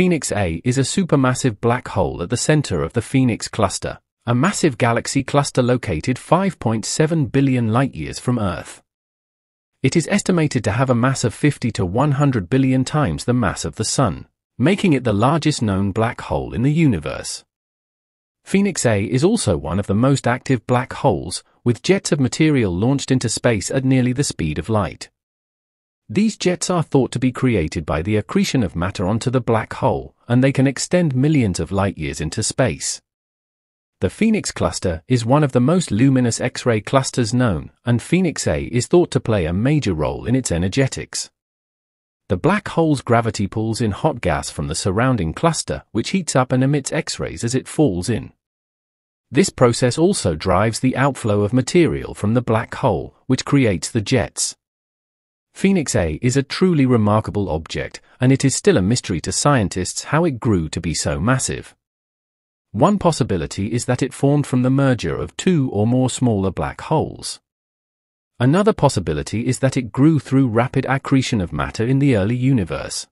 Phoenix A is a supermassive black hole at the center of the Phoenix cluster, a massive galaxy cluster located 5.7 billion light-years from Earth. It is estimated to have a mass of 50 to 100 billion times the mass of the Sun, making it the largest known black hole in the universe. Phoenix A is also one of the most active black holes, with jets of material launched into space at nearly the speed of light. These jets are thought to be created by the accretion of matter onto the black hole, and they can extend millions of light years into space. The Phoenix cluster is one of the most luminous X-ray clusters known, and Phoenix A is thought to play a major role in its energetics. The black hole's gravity pulls in hot gas from the surrounding cluster, which heats up and emits X-rays as it falls in. This process also drives the outflow of material from the black hole, which creates the jets. Phoenix A is a truly remarkable object, and it is still a mystery to scientists how it grew to be so massive. One possibility is that it formed from the merger of two or more smaller black holes. Another possibility is that it grew through rapid accretion of matter in the early universe.